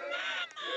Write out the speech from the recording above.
Mama!